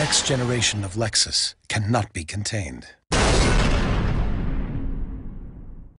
next generation of Lexus cannot be contained.